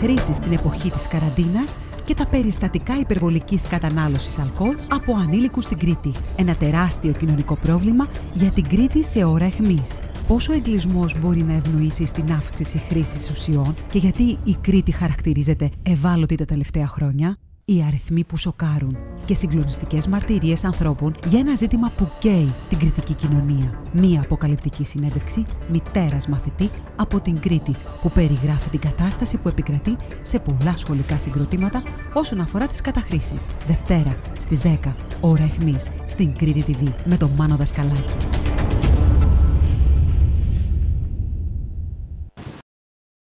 Οι καταχρήσεις στην εποχή της καραντίνας και τα περιστατικά υπερβολικής κατανάλωσης αλκοόλ από ανήλικους στην Κρήτη. Ένα τεράστιο κοινωνικό πρόβλημα για την Κρήτη σε ώρα εχμής. Πόσο ο εγκλισμός μπορεί να ευνοήσει στην αύξηση χρήσης ουσιών και γιατί η Κρήτη χαρακτηρίζεται ευάλωτη τα τελευταία χρόνια; Οι αριθμοί που σοκάρουν και συγκλονιστικές μαρτυρίες ανθρώπων για ένα ζήτημα που καίει την κριτική κοινωνία. Μία αποκαλυπτική συνέντευξη μητέρας μαθητή από την Κρήτη που περιγράφει την κατάσταση που επικρατεί σε πολλά σχολικά συγκροτήματα όσον αφορά τις καταχρήσεις. Δευτέρα στις 10 ώρα εχμή στην Κρήτη TV με τον Μάνο Δασκαλάκη.